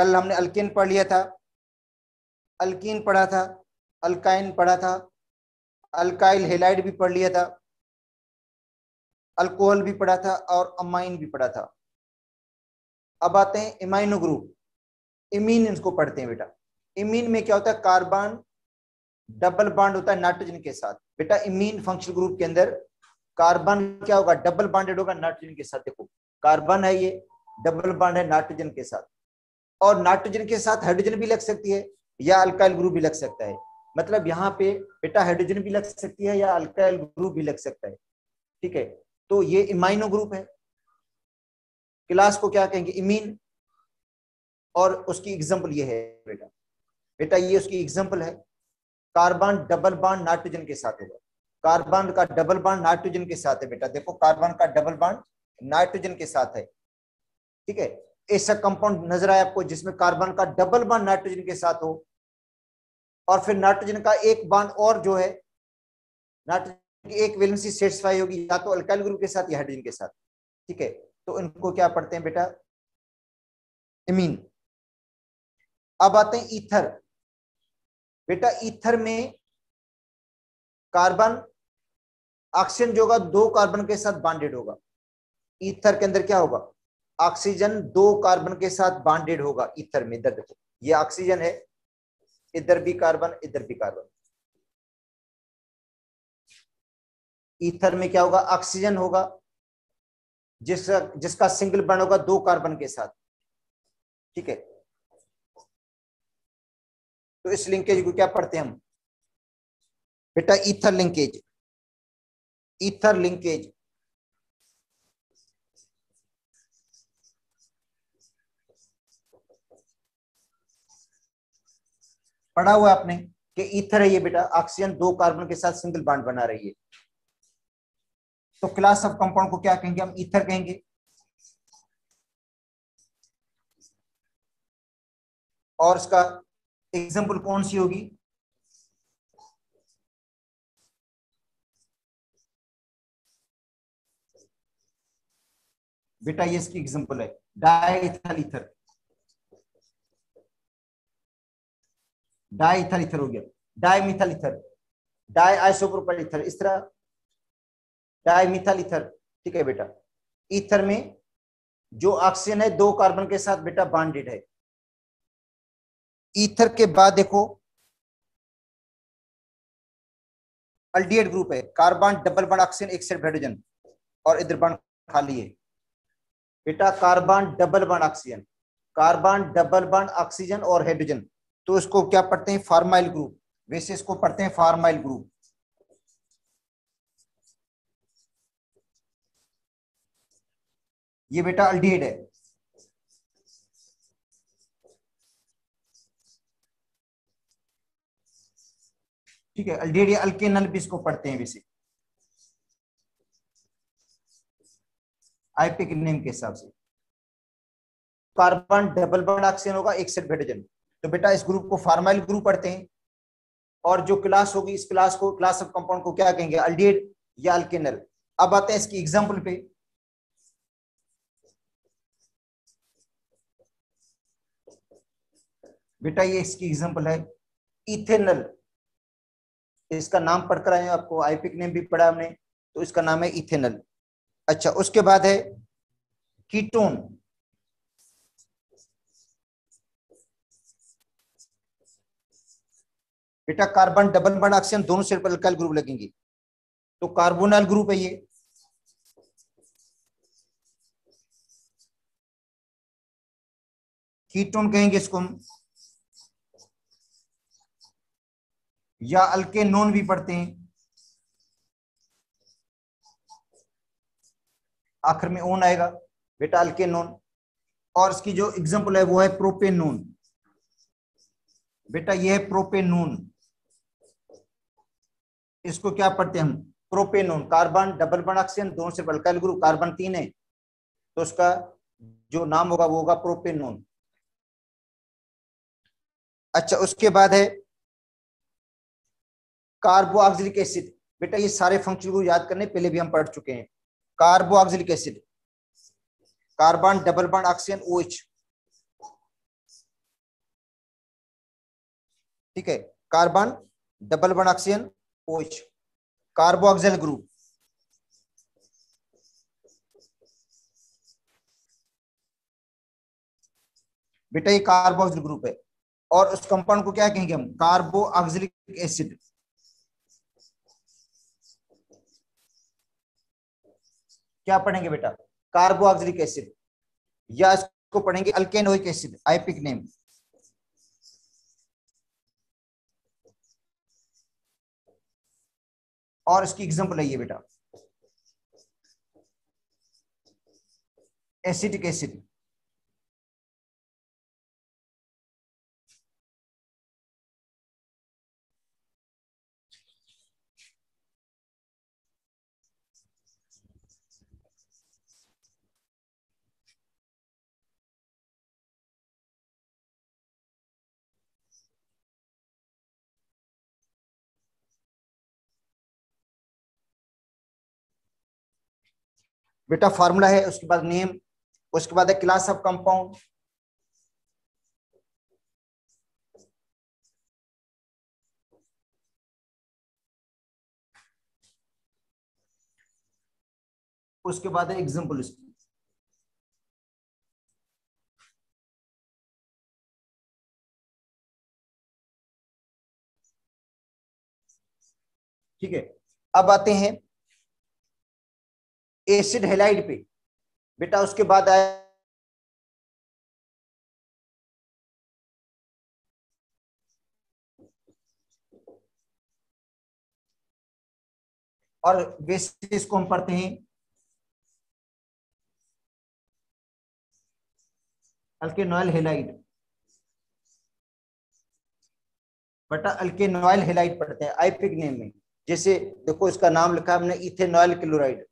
कल हमने अल्किन पढ़ लिया था। अल्किन पढ़ा था, अल्काइन पढ़ा था, अल्काइल हेलाइड भी पढ़ लिया था, अल्कोहल भी पढ़ा था और अमाइन भी पढ़ा था। अब आते हैं इमाइनो ग्रुप इमीन इनको पढ़ते हैं बेटा। इमीन में क्या होता है? कार्बन डबल बॉन्ड होता है नाइट्रोजन के साथ। बेटा इमीन फंक्शनल ग्रुप के अंदर कार्बन क्या होगा? डबल बॉन्डेड होगा नाइट्रोजन के साथ। देखो कार्बन है ये डबल बॉन्ड है नाइट्रोजन के साथ। और नाइट्रोजन के साथ हाइड्रोजन भी लग सकती है, या अल्काइल ग्रुप भी लग सकता है। मतलब यहाँ पे बेटा हाइड्रोजन भी लग सकती है या अल्काइल ग्रुप भी लग सकता है। ठीक है? तो ये इमाइनो ग्रुप है। क्लास को क्या कहेंगे? इमीन और उसकी एग्ज़ाम्पल ये है बेटा। बेटा ये उसकी एग्जांपल है। कार्बन डबल बॉन्ड नाइट्रोजन के साथ होगा। कार्बन का डबल बॉन्ड नाइट्रोजन के साथ है बेटा। देखो कार्बन का डबल बॉन्ड नाइट्रोजन के साथ है। ठीक है? ऐसा कंपाउंड नज़र आए आपको जिसमें कार्बन का डबल बॉन्ड नाइट्रोजन के साथ हो, और फिर नाइट्रोजन का एक बॉन्ड और जो है नाइट्रोजन की एक वैलेंसी सेटिस्फाई होगी, या तो अल्काइल ग्रुप के साथ या हाइड्रोजन के साथ, ठीक है? तो इनको क्या पढ़ते हैं बेटा? इमीन अब आते हैं ईथर बेटा ईथर में कार्बन ऑक्सीजन जो होगा, दो कार्बन के साथ बांडेड होगा। ईथर के अंदर क्या होगा? ऑक्सीजन दो कार्बन के साथ बांडेड होगा ईथर में, इधर देखो। ये ऑक्सीजन है, इधर भी कार्बन इधर भी कार्बन ईथर में क्या होगा? ऑक्सीजन होगा जिसका जिसका सिंगल बॉन्ड होगा दो कार्बन के साथ। ठीक है? तो इस लिंकेज को क्या पढ़ते हैं हम? बेटा ईथर लिंकेज ईथर लिंकेज पढ़ा हुआ आपने कि ईथर है ये बेटा ऑक्सीजन दो कार्बन के साथ सिंगल बॉन्ड बना रही है। तो क्लास ऑफ़ कंपाउंड को क्या कहेंगे हम? ईथर कहेंगे। और इसका एग्ज़ाम्पल कौन सी होगी? बेटा ये इसकी एग्ज़ाम्पल है। डाइथल ईथर डाइथल ईथर हो गया dimethyl ether di isopropyl ether इस तरह डाइमिथल ईथर ठीक है बेटा ईथर में जो ऑक्सीजन है दो कार्बन के साथ बेटा बॉन्डेड है ईथर के बाद देखो अल्डिएट ग्रुप है कार्बन डबल बॉन्ड ऑक्सीजन एक साइड हाइड्रोजन और इधर बॉन्ड खाली है बेटा carbon double bond oxygen carbon double bond oxygen और हाइड्रोजन तो इसको क्या पढ़ते हैं? फार्माइल ग्रुप वैसे इसको पढ़ते हैं फार्माइल ग्रुप ये बेटा अल्डिहाइड है। ठीक है अल्डिहाइड या अल्केनल भी इसको पढ़ते हैं वैसे। आईपिक नेम के हिसाब से। कार्बन डबल बॉन्ड ऑक्सीजन होगा, एक सेट हाइड्रोजन तो बेटा इस ग्रुप को फार्माइल ग्रुप पढ़ते हैं। और जो क्लास होगी, इस क्लास को क्लास ऑफ़ कंपाउंड को क्या कहेंगे? अल्डिहाइड या अल्केनल अब आते हैं इसकी एग्जांपल पे। बेटा ये इसकी एग्जांपल है। इथेनल इसका नाम पढ़कर आए आपको। आईपिक नेम भी पढ़ा हमने। तो इसका नाम है इथेनल अच्छा उसके बाद है कीटोन बेटा कार्बन डबल बॉन्ड ऑक्सीजन दोनों से अल्काइल ग्रुप लगेंगे। तो कार्बोनाइल ग्रुप है ये। कीटोन कहेंगे इसको हम। या अल्के नोन भी पढ़ते हैं। आखिर में ओन आएगा। बेटा अल्के नोन और इसकी जो एग्जांपल है वो है प्रोपेनोन। बेटा ये है प्रोपेनोन। इसको क्या पढ़ते हैं हम? Propanone carbon double bond oxygen दोनों से अल्काइल ग्रुप कार्बन तीन है। तो उसका जो नाम होगा, वो होगा प्रोपेनोन अच्छा उसके बाद है कार्बोक्सिलिक एसिड बेटा, ये सारे फ़ंक्शन को याद करने, पहले भी हम पढ़ चुके हैं। Carboxylic acid carbon double bond oxygen OH ठीक है? Carbon double bond oxygen OH carboxyl group. बेटा, ये कार्बोक्सिल ग्रुप है। और उस कंपाउंड को क्या कहेंगे हम? Carboxylic acid. क्या पढ़ेंगे बेटा? Carboxylic acid. या इसको पढ़ेंगे अल्केनोइक एसिड, आईपिक नेम। और इसकी एग्ज़ाम्पल आइए बेटा। एसिडिक एसिड बेटा फार्मूला है, उसके बाद नेम उसके बाद है क्लास ऑफ़ कंपाउंड उसके बाद है एग्ज़ाम्पल इसकी ठीक है? अब आते हैं एसिड हेलाइड पे। बेटा, उसके बाद आया और बेसिस को हम पढ़ते हैं। Alkanoyl halide. बेटा, अल्केनॉयल हेलाइड पढ़ते हैं, आईपिक नेम में। जैसे देखो, इसका नाम लिखा हमने ethanoyl chloride.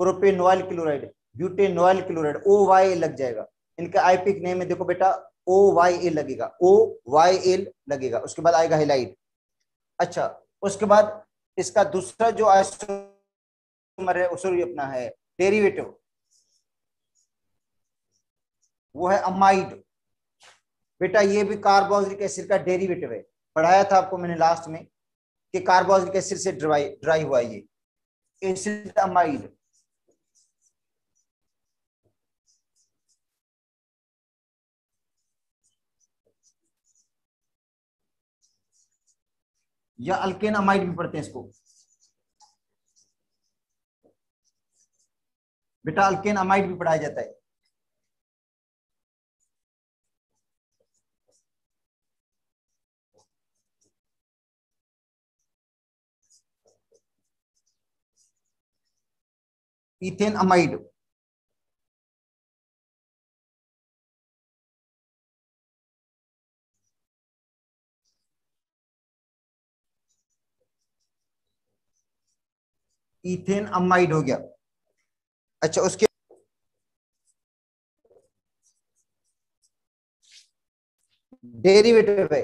Propanoyl chloride butanoyl chloride O Y लग जाएगा। इनका आईपिक नेम में देखो बेटा ओ वाई एल लगेगा ओ वाई एल लगेगा। उसके बाद आएगा हेलाइड अच्छा उसके बाद इसका दूसरा जो आइसोमर है सॉरी अपना है डेरिवेटिव वो है अमाइड बेटा, ये भी कार्बोक्सिलिक एसिड का डेरिवेटिव है। पढ़ाया था आपको मैंने लास्ट में कि कार्बोक्सिलिक एसिड से ड्राई ड्राई हुआ ये। एसिड अमाइड या अल्केन अमाइड भी पढ़ते हैं इसको। बेटा अल्केन अमाइड भी पढ़ाया जाता है। Ethane amide. इथेन अमाइड हो गया। अच्छा उसके डेरिवेटिव है।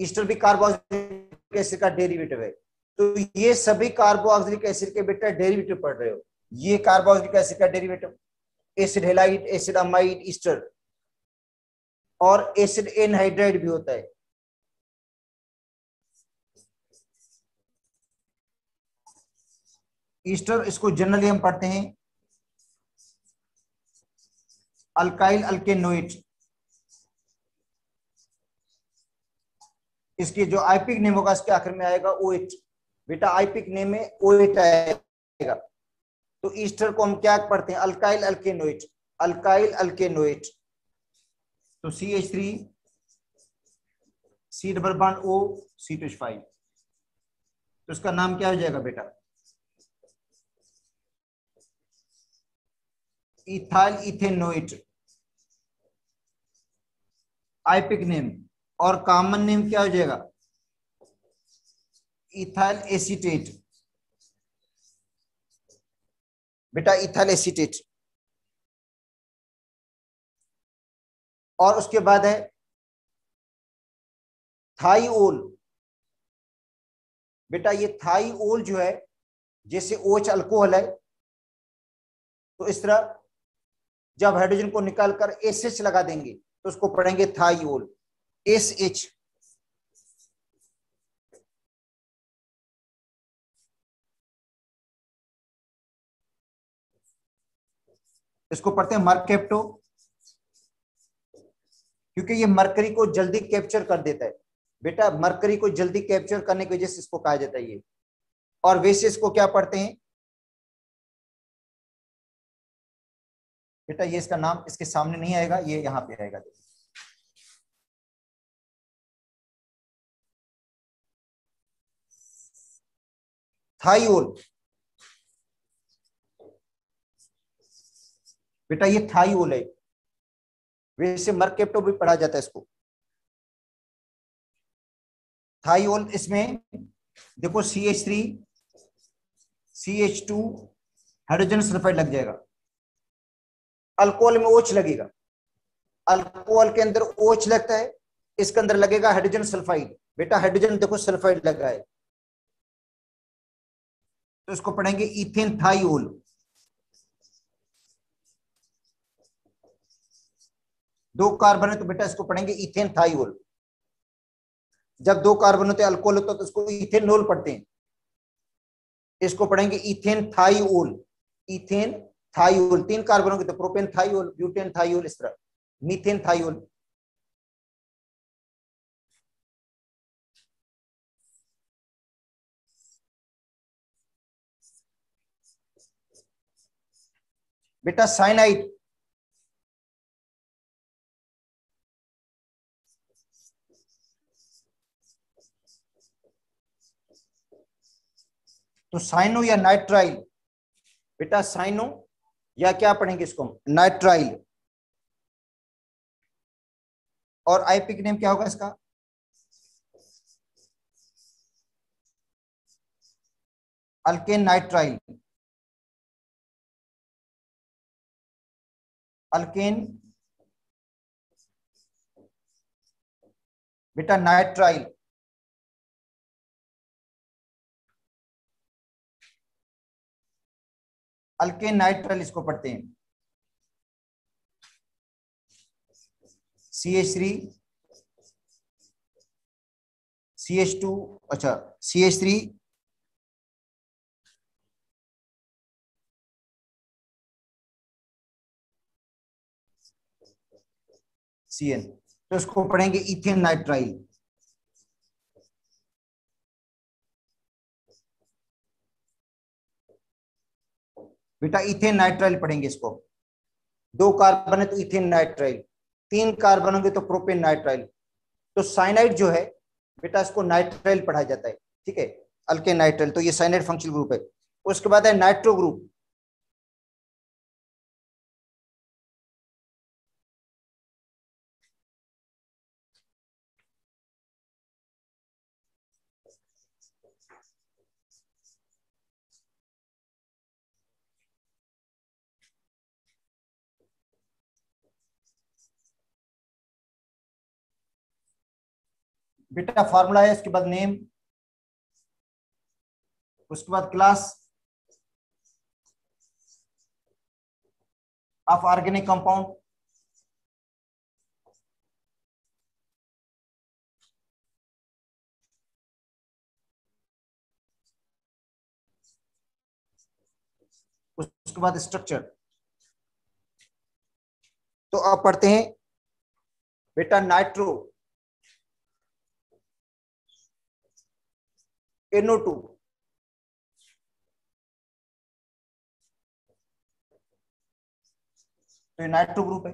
ईस्टर भी कार्बोक्सिलिक एसिड का डेरिवेटिव है। तो ये सभी कार्बोक्सिलिक एसिड के बेटा डेरिवेटिव पढ़ रहे हो। ये कार्बोक्सिलिक एसिड का derivative, acid halide acid amide ester और एसिड एनहाइड्राइड भी होता है। ईस्टर, इसको जनरली हम पढ़ते हैं। अल्काइल अल्केनोइट इसकी जो आईपिक नेम होगा, इसके आखिर में आएगा ओ एच बेटा, आईपिक नेम में ओ एच आएगा। तो ईस्टर को हम क्या पढ़ते हैं? अल्काइल अल्केनोइट अल्काइल अल्केनोइट तो C H three C double bond O C two five तो इसका नाम क्या हो जाएगा बेटा? Ethyl ethanoate IUPAC name. और कॉमन नेम क्या हो जाएगा? Ethyl acetate. बेटा, इथाइल एसिटेट। और उसके बाद है थाईओल बेटा, ये थाईओल जो है, जैसे ओच अल्कोहल है तो इस तरह जब हाइड्रोजन को निकालकर एस एच लगा देंगे तो उसको पढ़ेंगे थाइओल एस एच इसको पढ़ते हैं मर्केप्टो क्योंकि ये मरकरी को जल्दी कैप्चर कर देता है। बेटा मरकरी को जल्दी कैप्चर करने की वजह से इसको कहा जाता है ये। और वैसे इसको क्या पढ़ते हैं? बेटा ये इसका नाम इसके सामने नहीं आएगा, ये यहाँ पे आएगा। थाईओल बेटा ये थाईओल है। वैसे मर्केप्टो भी पढ़ा जाता है इसको। थाईओल इसमें, देखो C H three, C H two, hydrogen sulphide लग जाएगा। अल्कोहल में ओच लगेगा। अल्कोहल के अंदर ओच लगता है, इसके अंदर लगेगा हाइड्रोजन सल्फाइड बेटा हाइड्रोजन देखो सल्फाइड लगा है। तो इसको पढ़ेंगे इथेन थाईओल दो कार्बन है तो बेटा इसको पढ़ेंगे इथेन थाईओल जब दो कार्बन होते अल्कोहल होता तो इसको इथेनोल पढ़ते हैं। इसको पढ़ेंगे इथेन थाईओल इथेन थाईओल तीन कार्बनों के तो प्रोपेन थाईओल ब्यूटेन थाईओल इस तरह। मीथेन थाईओल बेटा, साइनाइड। तो साइनो या नाइट्राइल? बेटा, साइनो या क्या पढ़ेंगे इसको नाइट्राइल और आईपिक नेम क्या होगा इसका? अल्केन नाइट्राइल अल्केन बेटा नाइट्राइल अल्केन नाइट्रल इसको पढ़ते हैं। C H three C H two अच्छा C H three C N तो इसको पढ़ेंगे इथेन नाइट्राइल बेटा इथेन नाइट्राइल पढ़ेंगे इसको। दो कार्बन है तो इथेन नाइट्राइल, तीन कार्बन होंगे तो प्रोपेन नाइट्राइल। तो साइनाइड जो है, बेटा इसको नाइट्राइल पढ़ाया जाता है, ठीक है? अल्के नाइट्राइल तो ये साइनाइड फंक्शनल ग्रुप है। उसके बाद है नाइट्रो ग्रुप। बेटा फॉर्मूला है उसके बाद नेम उसके बाद क्लास ऑफ़ ऑर्गेनिक कंपाउंड उसके बाद स्ट्रक्चर तो अब पढ़ते हैं, बेटा नाइट्रो NO2 तो ये नाइट्रो ग्रुप है।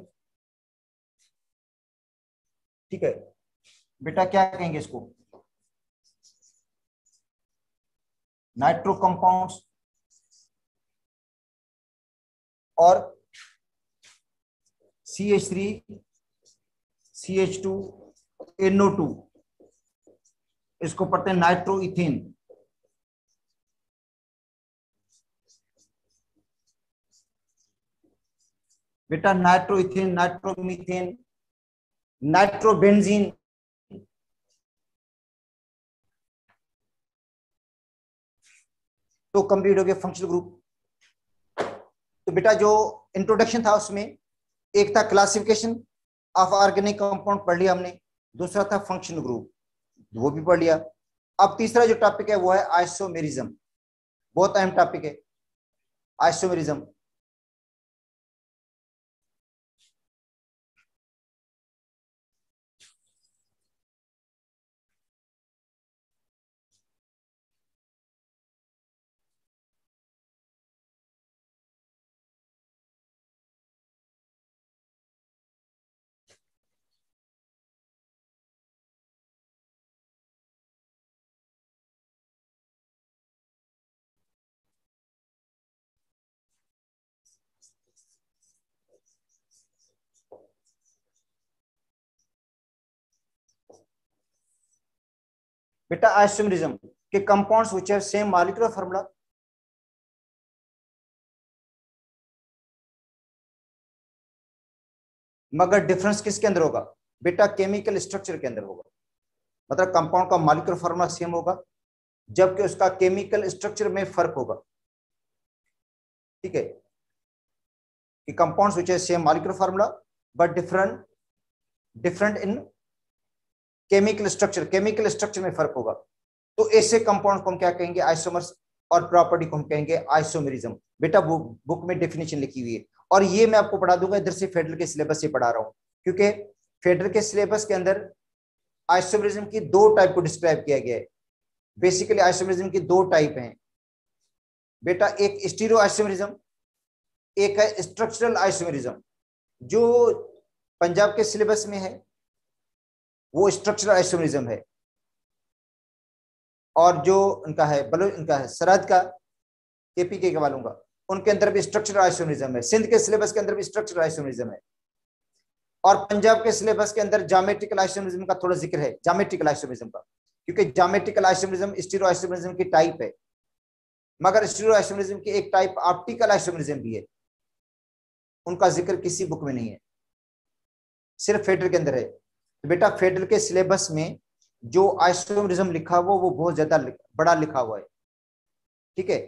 ठीक है। बेटा क्या कहेंगे इसको? नाइट्रो कंपाउंड्स और C H three C H two NO two इसको पढ़ते हैं नाइट्रो इथेन बेटा नाइट्रो इथेन नाइट्रो बेंजीन तो कंप्लीट हो गया फंक्शनल ग्रुप तो बेटा जो इंट्रोडक्शन था उसमें, एक था क्लासिफिकेशन ऑफ़ ऑर्गेनिक कंपाउंड पढ़ लिया हमने, दूसरा था फ़ंक्शन ग्रुप वो भी पढ़ लिया। अब तीसरा जो टॉपिक है, वो है आइसोमेरिज्म बहुत अहम टॉपिक है। आइसोमेरिज्म बेटा, आइसोमरिज्म के compounds which have same molecular formula मगर डिफरेंस किसके अंदर होगा? बेटा केमिकल स्ट्रक्चर के अंदर होगा। मतलब कंपाउंड का मॉलिक्यूलर फार्मूला सेम होगा, जबकि उसका केमिकल स्ट्रक्चर में फ़र्क होगा। ठीक है? कि compounds which have same molecular formula but different different in chemical structure chemical structure में फ़र्क होगा। तो ऐसे कंपाउंड को हम क्या कहेंगे? आइसोमर्स और प्रॉपर्टी को हम कहेंगे आइसोमेरिज्म बेटा, वो बुक में डेफिनेशन लिखी हुई है। और ये मैं आपको पढ़ा दूँगा, इधर से फेडरल के सिलेबस से पढ़ा रहा हूँ। क्योंकि फेडरल के सिलेबस के अंदर आइसोमेरिज्म की दो टाइप को डिस्क्राइब किया गया है। बेसिकली आइसोमेरिज्म की दो टाइप हैं। बेटा, एक स्टीरो आइसोमेरिज्म एक है स्ट्रक्चरल आइसोमेरिज्म जो पंजाब के सिलेबस में है। वो स्ट्रक्चरल आइसोमरिज्म है। और जो उनका है, बलो, उनका है, सरहद का केपी के वालों का, उनके अंदर भी स्ट्रक्चरल आइसोमरिज्म है। सिंध के सिलेबस के अंदर भी स्ट्रक्चरल आइसोमरिज्म है। और पंजाब के सिलेबस के अंदर जामेट्रिकल आइसोमरिज्म का थोड़ा ज़िक्र है जामेट्रिकल आइसोमरिज्म का। क्योंकि जामेट्रिकल आइसोमरिज्म स्टीरो आइसोमरिज्म की टाइप है। मगर स्टीरो आइसोमरिज्म की एक टाइप ऑप्टिकल आइसोमरिज्म भी है। उनका ज़िक्र किसी बुक में नहीं है। सिर्फ़ फेडर के अंदर है। तो बेटा फेडरल के सिलेबस में जो आइसोमरिज्म लिखा हुआ, वो बहुत ज़्यादा बड़ा लिखा हुआ है। ठीक है?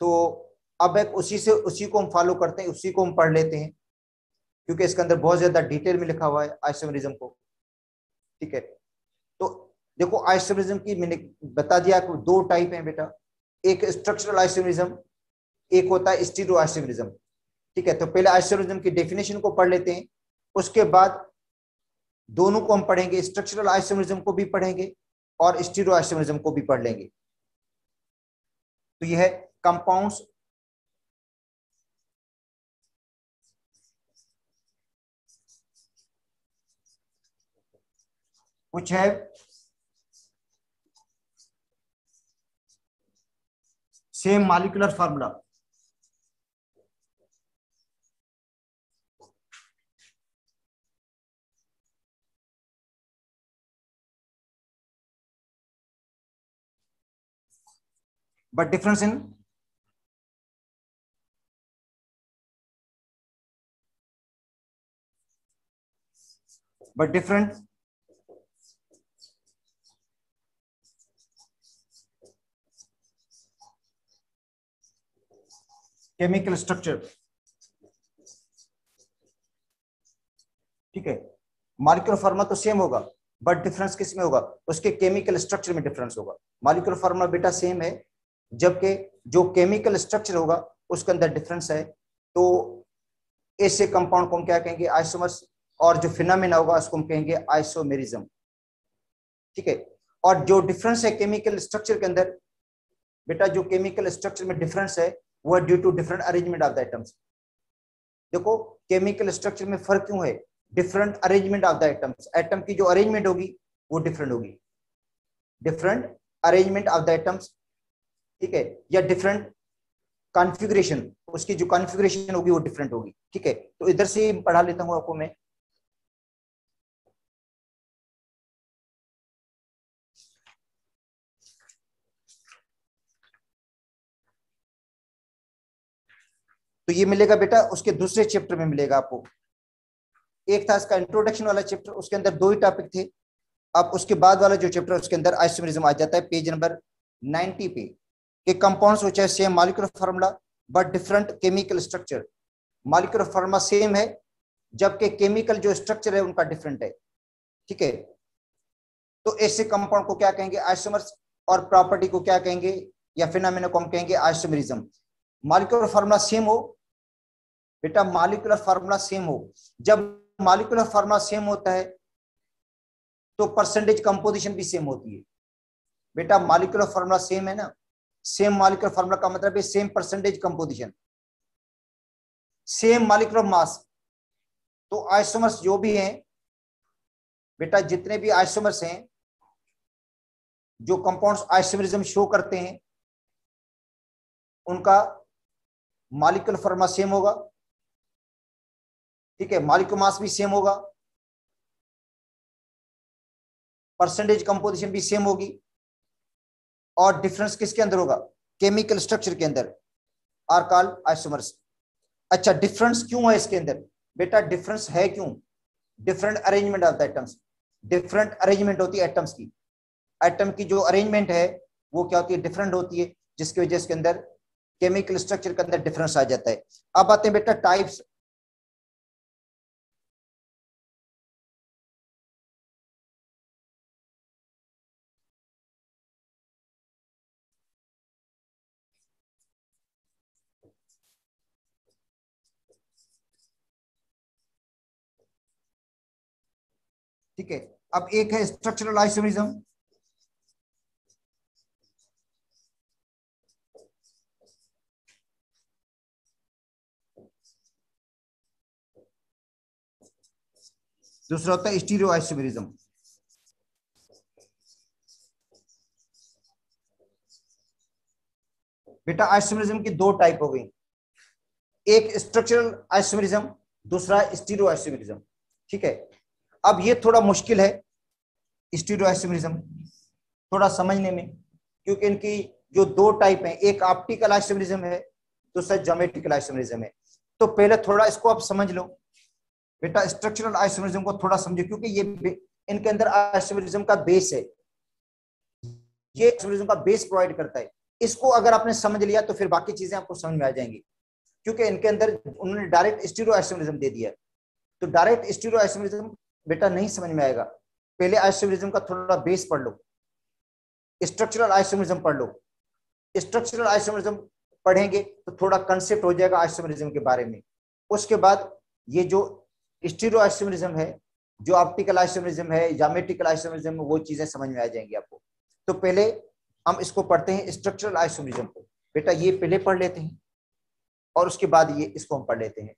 तो अब एक उसी से, उसी को हम फॉलो करते हैं, उसी को हम पढ़ लेते हैं, क्योंकि इसके अंदर बहुत ज़्यादा डिटेल में लिखा हुआ है आइसोमरिज्म को। ठीक है? तो देखो आइसोमरिज्म की मैंने बता दिया कि दो टाइप हैं बेटा। एक स्ट्रक्चरल आइसोमरिज्म एक होता है स्टीरो आइसोमरिज्म ठीक है? तो पहले आइसोमरिज्म की डेफिनेशन को पढ़ लेते हैं। उसके बाद दोनों को हम पढ़ेंगे स्ट्रक्चरल आइसोमरिज्म को भी पढ़ेंगे और स्टीरो आइसोमरिज्म को भी पढ़ लेंगे। तो यह है compounds which have same molecular formula but difference in but different chemical structure ठीक है? मालिकुलर फार्मा तो सेम होगा बट डिफरेंस किसमें होगा? उसके केमिकल स्ट्रक्चर में डिफरेंस होगा। मालिकुलर फार्मा बेटा सेम है जबकि जो केमिकल स्ट्रक्चर होगा, उसके अंदर डिफरेंस है। तो ऐसे कंपाउंड को हम क्या कहेंगे? आइसोमर्स और जो फिनामिना होगा, उसको हम कहेंगे आइसोमेरिज्म ठीक है? और जो डिफरेंस है केमिकल स्ट्रक्चर के अंदर, बेटा, जो केमिकल स्ट्रक्चर में डिफरेंस है, वो है due to different arrangement of the atoms देखो केमिकल स्ट्रक्चर में फ़र्क क्यों है? Different arrangement of the atoms atom की जो अरेंजमेंट होगी, वो डिफरेंट होगी। Different arrangement of the atoms ठीक है? या डिफरेंट कॉन्फ़िगरेशन उसकी जो कॉन्फ़िगरेशन होगी वो डिफरेंट होगी। ठीक है? तो इधर से पढ़ा लेता हूँ आपको मैं। तो ये मिलेगा बेटा, उसके दूसरे चैप्टर में मिलेगा आपको। एक था इसका इंट्रोडक्शन वाला चैप्टर उसके अंदर दो ही टॉपिक थे। अब उसके बाद वाला जो चैप्टर उसके अंदर आइसोमेरिज्म आ जाता है पेज नंबर 90 पे। कि compounds which have same molecular formula, but different chemical structure. Molecular formula same है, जबकि केमिकल जो स्ट्रक्चर है, उनका डिफरेंट है। ठीक है? तो ऐसे कंपाउंड को क्या कहेंगे? आइसोमर्स और प्रॉपर्टी को क्या कहेंगे? या फिनोमेना को हम कहेंगे आइसोमरिज्म मालिकुलर फार्मूला सेम हो, बेटा मालिकुलर फार्मूला सेम हो। जब मालिकुलर फार्मूला सेम होता है तो परसेंटेज कंपोजिशन भी सेम होती है। बेटा मालिकुलर फार्मूला सेम है ना? सेम मालिकुलर फार्मूला का मतलब है same percentage composition same molecular mass तो आइसोमर्स जो भी हैं, बेटा जितने भी आइसोमर्स हैं, जो कंपाउंड्स आइसोमरिज्म शो करते हैं, उनका मालिकुलर फार्मूला सेम होगा। ठीक है मालिकुलर मास भी सेम होगा। परसेंटेज कंपोजिशन भी सेम होगी। और डिफरेंस किसके अंदर होगा? केमिकल स्ट्रक्चर के अंदर। आर कॉल आइसोमर्स अच्छा डिफरेंस क्यों है इसके अंदर? बेटा डिफरेंस है क्यों? Different arrangement of the atoms different arrangement होती है एटम्स की। एटम की जो अरेंजमेंट है, वो क्या होती है? डिफरेंट होती है, जिसकी वजह से अंदर केमिकल स्ट्रक्चर के अंदर डिफरेंस आ जाता है। अब आते हैं बेटा टाइप्स ठीक है? अब एक है स्ट्रक्चरल आइसोमिज्म दूसरा होता है स्टीरियो आइसोमेरिज्म बेटा आइसोमेरिज्म की दो टाइप हो गई। एक स्ट्रक्चरल आइसोमेरिज्म दूसरा स्टीरियो आइसोमेरिज्म ठीक है? अब ये थोड़ा मुश्किल है स्टीरियो थोड़ा समझने में, क्योंकि इनकी जो दो टाइप हैं, एक ऑप्टिकल आइसोमेरिज्म है, दूसरा जोमेट्रिकल आइसोमेरिज्म है। तो पहले थोड़ा इसको आप समझ लो। बेटा स्ट्रक्चरल आइसोमेरिज्म को थोड़ा समझो, क्योंकि ये इनके अंदर आइसोमेरिज्म का बेस है। ये आइसोमेरिज्म का बेस प्रोवाइड करता है। इसको अगर आपने समझ लिया तो फिर बाकी चीज़ें आपको समझ में आ जाएँगी। क्योंकि इनके अंदर उन्होंने डायरेक्ट स्टीरो आइसोमेरिज्म दे दिया। तो डायरेक्ट स्टीरो आइसोमेरिज्म बेटा नहीं समझ में आएगा। पहले आइसोमेरिज्म का थोड़ा बेस पढ़ लो। स्ट्रक्चरल आइसोमेरिज्म पढ़ लो। स्ट्रक्चरल आइसोमेरिज्म पढ़ेंगे तो थोड़ा कंसेप्ट हो जाएगा आइसोमेरिज्म के बारे में। उसके बाद ये जो स्टीरो आइसोमरिज्म है, जो ऑप्टिकल आइसोमरिज्म है जामेट्रिकल आइसोमरिज्म वो चीज़ें समझ में आ जाएँगी आपको। तो पहले हम इसको पढ़ते हैं स्ट्रक्चरल आइसोमरिज्म को। बेटा ये पहले पढ़ लेते हैं और उसके बाद ये इसको हम पढ़ लेते हैं।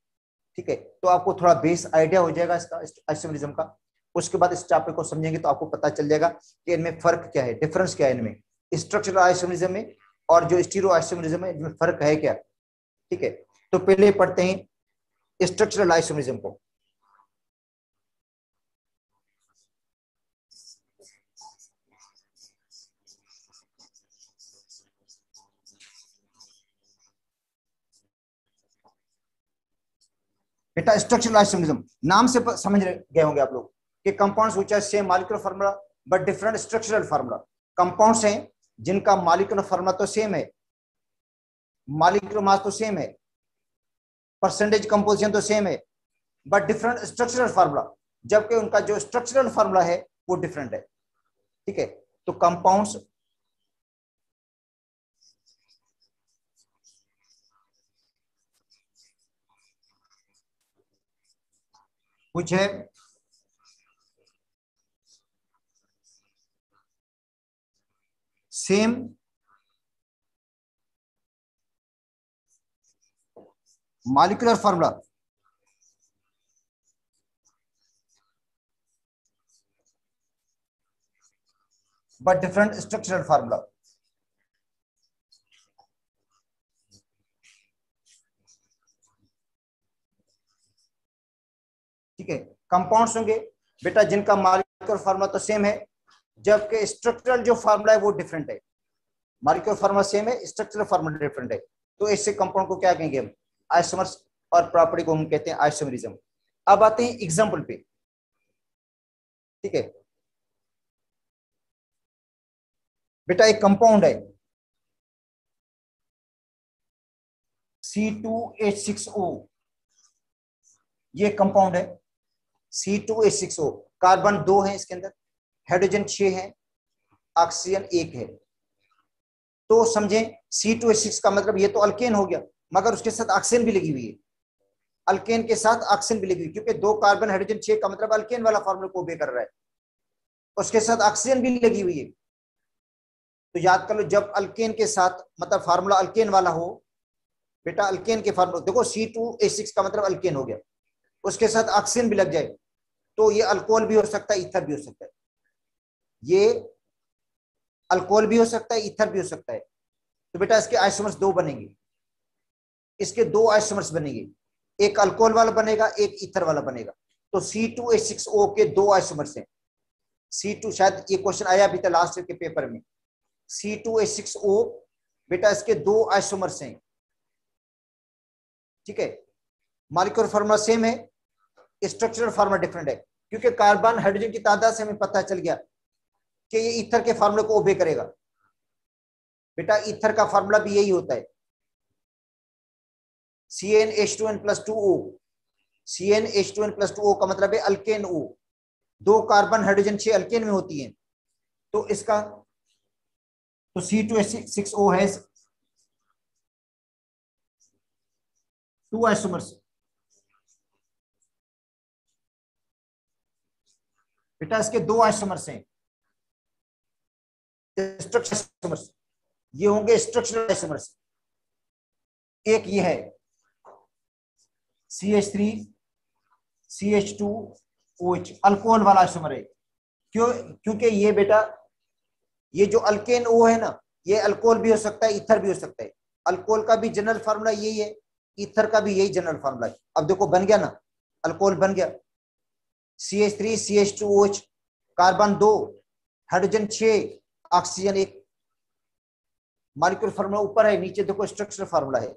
ठीक है? तो आपको थोड़ा बेस आइडिया हो जाएगा इसका आइसोमरिज्म का। उसके बाद इस चैप्टर को समझेंगे तो आपको पता चल जाएगा कि इनमें फ़र्क क्या है डिफरेंस क्या है इनमें। स्ट्रक्चरल आइसोमरिज्म में और जो स्टीरो आइसोमरिज्म है, इनमें फ़र्क है क्या? ठीक है? तो पहले पढ़ते हैं स्ट्रक्चरल आइसोमरिज्म को। बेटा स्ट्रक्चरल आइसोमेरिज्म नाम से समझ गए होंगे आप लोग कि compounds which are same molecular formula but different structural formula compounds हैं जिनका मालिकुलर फार्मूला तो सेम है मॉलिक्यूलर मास तो सेम है परसेंटेज कंपोजिशन तो सेम है बट डिफरेंट स्ट्रक्चरल फार्मूला जबकि उनका जो स्ट्रक्चरल फार्मूला है, वो डिफरेंट है। ठीक है? तो कंपाउंड्स पूछे same molecular formula but different structural formula compounds होंगे। बेटा, जिनका मालिक्यूलर फार्मूला तो सेम है, जबकि स्ट्रक्चरल जो फार्मूला है वो डिफरेंट है। मालिक्यूलर फार्मूला सेम है स्ट्रक्चरल फार्मूला डिफरेंट है। तो इससे कंपाउंड को क्या कहेंगे हम? आइसोमर्स और प्रॉपर्टी को हम कहते हैं आइसोमरिज्म अब आते हैं एग्ज़ाम्पल पे। ठीक है? बेटा, एक कंपाउंड है। C two H six O ये कंपाउंड है। C two H six O carbon दो है इसके अंदर हाइड्रोजन छह है ऑक्सीजन एक है। तो समझें सी टू एच सिक्स का मतलब ये तो अल्केन हो गया, मगर उसके साथ ऑक्सीजन भी लगी हुई है। अल्केन के साथ ऑक्सीजन भी लगी हुई, क्योंकि दो कार्बन हाइड्रोजन छह का मतलब अल्केन वाला फॉर्मूला को बे कर रहा है। उसके साथ ऑक्सीजन भी लगी हुई है। तो याद कर लो, जब अल्केन के साथ मतलब फार्मूला अल्केन वाला हो, बेटा अल्केन के फार्मूला देखो सी टू ए सिक्स का मतलब अल्केन हो गया। उसके साथ ऑक्सीजन भी लग जाए। तो ये अल्कोहल भी हो सकता है, इथर भी हो सकता है। ये अल्कोहल भी हो सकता है, इथर भी हो सकता है। तो बेटा इसके आइसोमर्स दो बनेंगे। इसके दो आइसोमर्स बनेंगे। एक अल्कोहल वाला बनेगा, एक इथर वाला बनेगा। तो C two H six O के दो आइसोमर्स हैं। सी टू शायद ये क्वेश्चन आया अभी था लास्ट ईयर के पेपर में। C two H six O बेटा इसके दो आइसोमर्स हैं। ठीक है? मालिकुलर फॉर्मूला सेम है। स्ट्रक्चरल फॉर्मूला डिफरेंट है। क्योंकि कार्बन, हाइड्रोजन की तादाद से हमें पता चल गया कि ये ईथर के फार्मूले को ओबे करेगा। बेटा, ईथर का फार्मूला भी यही होता है। C N H two N plus two O C N H two N plus two O का मतलब है अल्केन ओ दो कार्बन, हाइड्रोजन छह अल्केन में होती है। तो इसका तो C two H six O है। टू आइसोमर्स बेटा, इसके दो आइसोमर्स हैं। स्ट्रक्चर ये होंगे स्ट्रक्चरल आइसोमर्स एक ये है। C H three C H two O H alcohol वाला आइसोमर है। क्यों? क्योंकि ये बेटा, ये जो अल्केन ओ है ना, ये अल्कोहल भी हो सकता है इथर भी हो सकता है। अल्कोहल का भी जनरल फार्मूला यही है इथर का भी यही जनरल फार्मूला है। अब देखो, बन गया ना? अल्कोहल बन गया। C H three C H two OH carbon दो हाइड्रोजन छ ऑक्सीजन एक। मालिक्यूल फार्मूला ऊपर है, नीचे देखो स्ट्रक्चर फार्मूला है।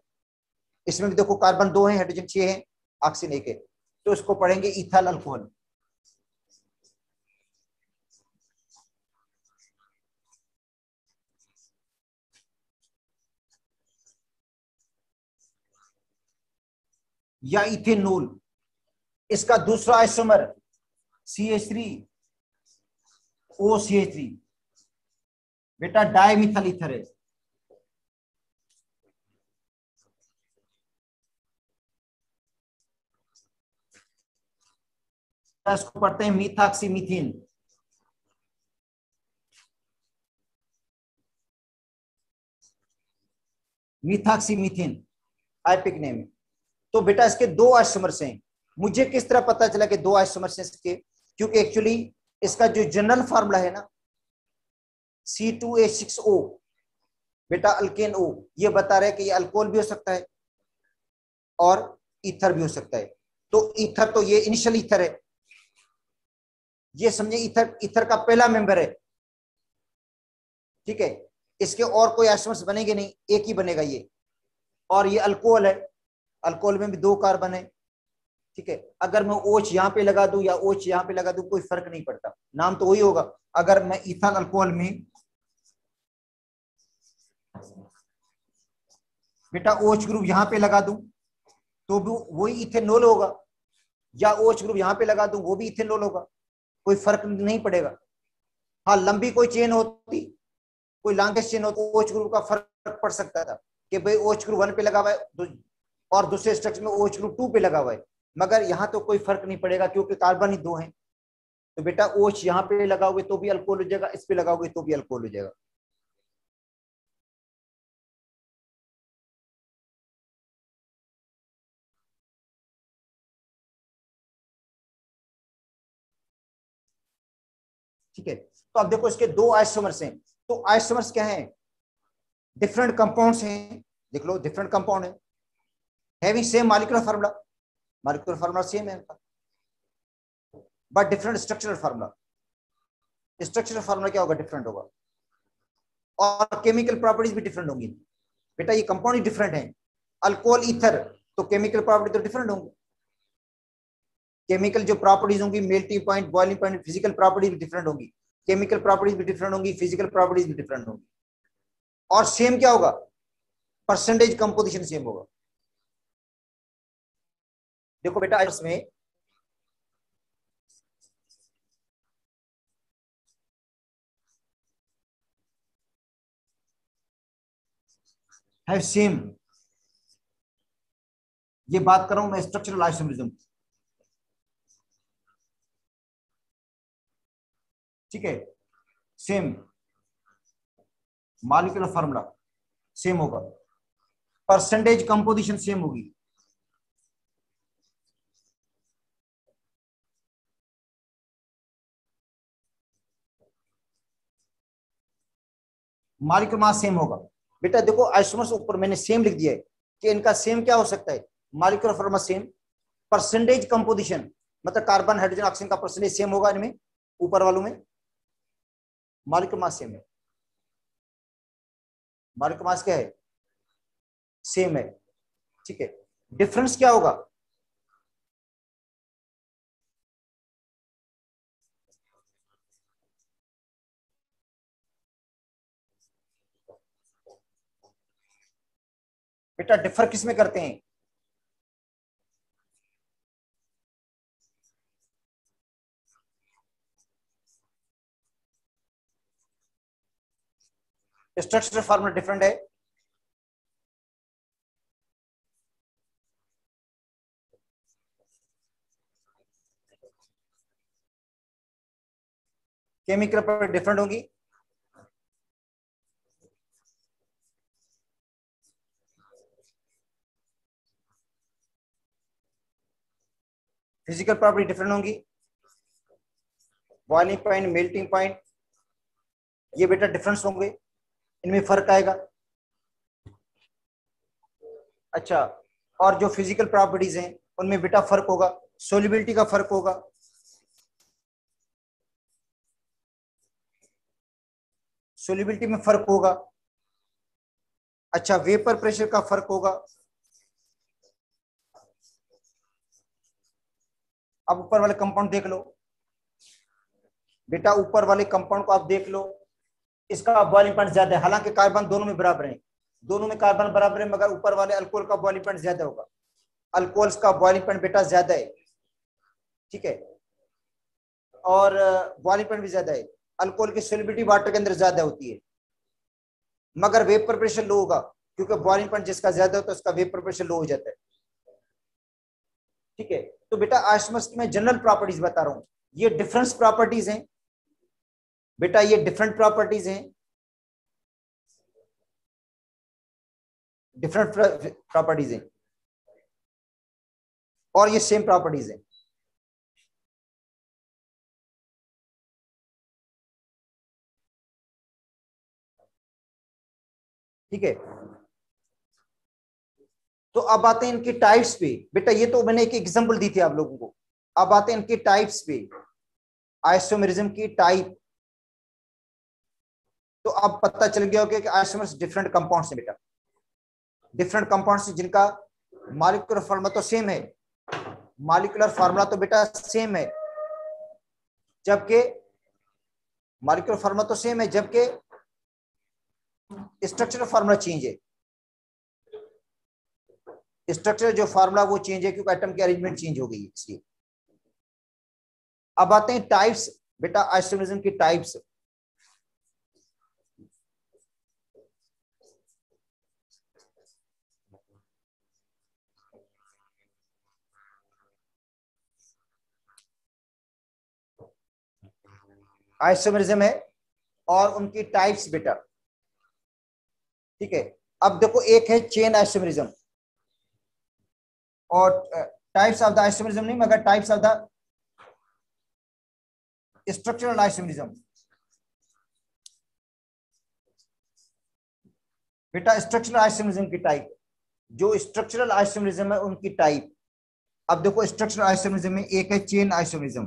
इसमें भी देखो कार्बन दो है हाइड्रोजन छह है ऑक्सीजन एक है। तो इसको पढ़ेंगे इथाल अल्कोहल या इथेनॉल इसका दूसरा isomer C H three O C H three बेटा डायमिथल इथर है इसको पढ़ते हैं मीथाक्सी मीथिन मीथाक्सी मीथिन आइपिक नेम तो बेटा इसके दो आइसोमर्स हैं। मुझे किस तरह पता चला कि दो आइसोमर्स हैं इसके? क्योंकि एक्चुअली इसका जो जनरल फार्मूला है ना सी टू ए सिक्स ओ बेटा अल्केन ओ ये बता रहे कि ये अल्कोहल भी हो सकता है और ईथर भी हो सकता है। तो ईथर तो ये इनिशियल ईथर है। ये समझे ईथर ईथर का पहला मेंबर है। ठीक है? इसके और कोई एस्टमस बनेंगे नहीं, एक ही बनेगा ये। और ये अल्कोहल है। अल्कोहल में भी दो कार्बन है। ठीक है? अगर मैं ओच यहाँ पे लगा दू या ओच यहाँ पे लगा दू, कोई फ़र्क नहीं पड़ता। नाम तो वही होगा। अगर मैं इथान अल्कोहल में, बेटा ओच ग्रुप यहाँ पे लगा दूँ तो भी वही इथेनॉल होगा। या ओच ग्रुप यहाँ पे लगा दूँ, वो भी इथेनॉल होगा। कोई फ़र्क नहीं पड़ेगा। हाँ लंबी कोई चेन होती, कोई लॉन्गेस्ट चेन होती, ओच ग्रुप का फ़र्क पड़ सकता था कि भाई ओच ग्रुप वन पे लगा हुआ है और दूसरे स्ट्रक्चर में ओच ग्रुप टू पे लगा हुआ है। मगर यहाँ तो कोई फ़र्क नहीं पड़ेगा क्योंकि कार्बन ही दो हैं। तो बेटा ओच यहाँ पे लगाओगे तो भी अल्कोहल हो जाएगा, इस पे लगाओगे तो भी अल्कोहल हो जाएगा। ठीक है? तो अब देखो इसके दो आइसोमर्स हैं। तो आइसोमर्स क्या है? डिफरेंट कंपाउंड्स हैं। देख लो, डिफरेंट कंपाउंड है। Having same molecular formula. Molecular formula same है but different structural formula structural formula क्या होगा? डिफरेंट होगा। और केमिकल प्रॉपर्टीज़ भी डिफरेंट होंगी। बेटा, ये कंपाउंड डिफरेंट है। अल्कोहल ईथर तो केमिकल प्रॉपर्टी तो डिफरेंट होंगे। केमिकल जो प्रॉपर्टीज़ होंगी melting point boiling point physical properties भी डिफरेंट होंगी। केमिकल प्रॉपर्टीज़ भी डिफरेंट होंगी फ़िज़िकल प्रॉपर्टीज़ भी डिफरेंट होंगी। और सेम क्या होगा? परसेंटेज कंपोजिशन सेम होगा। देखो बेटा, इसमें है सेम ये बात कर रहा हूँ मैं स्ट्रक्चरल आइसोमरिज्म ठीक है? सेम मालिकुलर फार्मूला सेम होगा। परसेंटेज कंपोजिशन सेम होगी। मालिकुलर मास सेम होगा। बेटा देखो आइसोमर्स ऊपर मैंने सेम लिख दिया है कि इनका सेम क्या हो सकता है? Molecular formula same percentage composition मतलब कार्बन हाइड्रोजन ऑक्सीजन का परसेंटेज सेम होगा इनमें, ऊपर वालों में। मालिकुलर मास सेम है। मालिकुलर मास क्या है? सेम है। ठीक है। डिफरेंस क्या होगा? बेटा डिफर किसमें करते हैं? स्ट्रक्चर फॉर्मूला डिफरेंट है। केमिकल पर डिफरेंट होगी। फ़िज़िकल प्रॉपर्टी डिफरेंट होंगी। बॉइलिंग पॉइंट मेल्टिंग पॉइंट ये बेटा डिफरेंस होंगे। इनमें फ़र्क आएगा। अच्छा और जो फ़िज़िकल प्रॉपर्टीज़ हैं, उनमें बेटा फ़र्क होगा। सोलिबिलिटी का फ़र्क होगा। सोलिबिलिटी में फ़र्क होगा। अच्छा वेपर प्रेशर का फ़र्क होगा। अब ऊपर वाले कंपाउंड देख लो। बेटा, ऊपर वाले कंपाउंड को आप देख लो। इसका बॉइलिंग पॉइंट ज़्यादा है। हालाँकि कार्बन दोनों में बराबर है। दोनों में कार्बन बराबर है, मगर ऊपर वाले अल्कोहल का बॉइलिंग पॉइंट ज़्यादा होगा। अल्कोहल्स का बॉइलिंग पॉइंट बेटा ज़्यादा है। ठीक है? और बॉइलिंग पॉइंट भी ज़्यादा है। अल्कोहल की सोलिबिलिटी वाटर के अंदर ज़्यादा होती है। मगर वेपर प्रेशर लो होगा, क्योंकि बॉइलिंग पॉइंट जिसका ज़्यादा होता है, उसका वेपर प्रेशर लो हो जाता है। ठीक है? तो बेटा आइसमस में जनरल प्रॉपर्टीज़ बता रहा हूँ। ये डिफरेंस प्रॉपर्टीज़ हैं। बेटा, ये डिफरेंट प्रॉपर्टीज़ हैं। डिफरेंट प्रॉपर्टीज़ हैं। और ये सेम प्रॉपर्टीज़ हैं। ठीक है? तो अब आते हैं इनके टाइप्स पे। बेटा, ये तो मैंने एक एग्जांपल दी थी आप लोगों को। अब आते हैं इनके टाइप्स पे। आइसोमेरिज्म की टाइप तो अब पता चल गया होगा कि आइसोमर्स डिफरेंट कंपाउंड हैं बेटा। डिफरेंट कंपाउंड्स जिनका मालिकुलर फार्मूला तो सेम है। मालिकुलर फार्मूला तो बेटा सेम है। जबकि मालिकुलर फार्मूला तो सेम है, जबकि स्ट्रक्चरल फार्मूला चेंज है। स्ट्रक्चर जो फार्मूला वो चेंज है, क्योंकि एटम की अरेंजमेंट चेंज हो गई है, इसलिए। अब आते हैं टाइप्स बेटा आइसोमेरिज्म की टाइप्स आइसोमेरिज्म है और उनकी टाइप्स बेटा। ठीक है? अब देखो, एक है चेन आइसोमेरिज्म और टाइप्स ऑफ़ द आइसोमेरिज्म नहीं, मगर types of the structural isomerism बेटा स्ट्रक्चरल आइसोमेरिज्म की टाइप जो स्ट्रक्चरल आइसोमेरिज्म है, उनकी टाइप अब देखो स्ट्रक्चरल आइसोमेरिज्म में एक है चेन आइसोमेरिज्म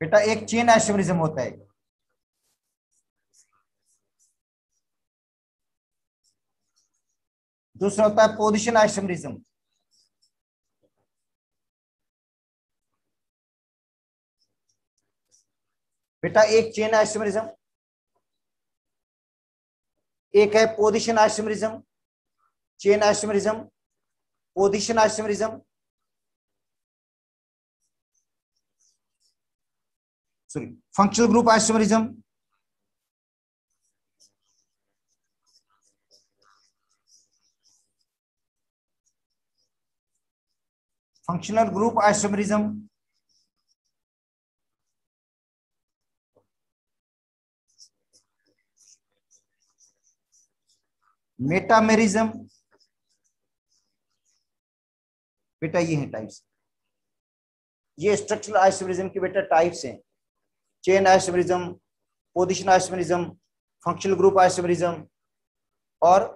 बेटा, एक चेन आइसोमेरिज्म होता है। दूसरा होता है पोजिशन आइसोमेरिज्म बेटा, एक चेन आइसोमेरिज्म एक है position isomerism chain isomerism position isomerism sorry functional group isomerism functional group isomerism. Metamerism बेटा, ये है टाइप्स ये स्ट्रक्चरल आइसोमेरिज्म के बेटा टाइप्स हैं। Chain isomerism position isomerism functional group isomerism और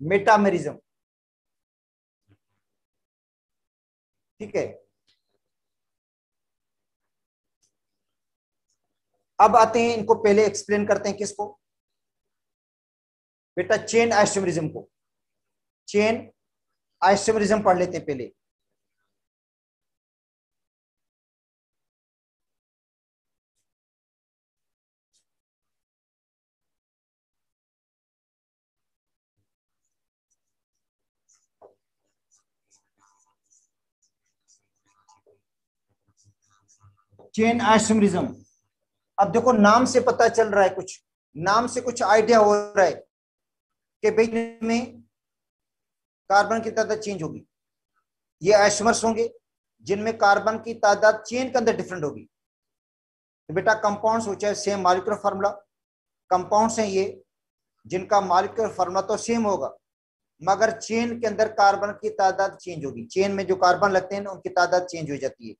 मेटामेरिज्म ठीक है? अब आते हैं, इनको पहले एक्सप्लेन करते हैं किसको? बेटा चेन आइसोमरिज्म को। चेन आइसोमरिज्म पढ़ लेते हैं पहले। चेन आइसोमरिज्म अब देखो, नाम से पता चल रहा है कुछ। नाम से कुछ आइडिया हो रहा है कि भाई में कार्बन की तादाद चेंज होगी। ये आइसोमर्स होंगे, जिनमें कार्बन की तादाद चेन के अंदर डिफरेंट होगी। तो बेटा कंपाउंड्स हो चाहे सेम मालिकुलर फार्मूला कंपाउंड्स हैं ये, जिनका मालिकुलर फार्मूला तो सेम होगा, मगर चेन के अंदर कार्बन की तादाद चेंज होगी। चेन में जो कार्बन लगते हैं उनकी तादाद चेंज हो जाती है।